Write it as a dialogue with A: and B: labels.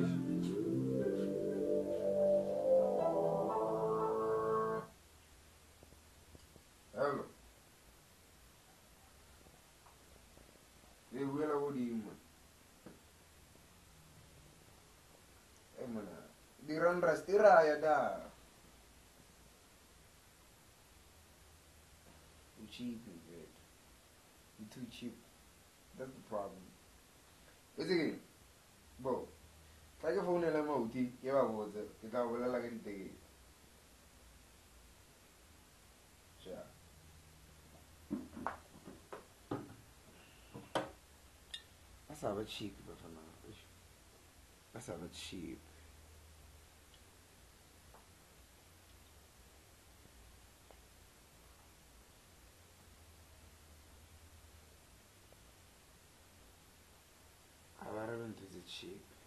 A: salvation. Hello. They will him. Da. You uh, uh. cheap, you You're too cheap. That's the problem. It's it? Fa ke founela mauti ke ba botse ke tla bolela ka ditekete ja a sa ba cheap bafana a sa ba cheap a ba rebe ntho tse cheap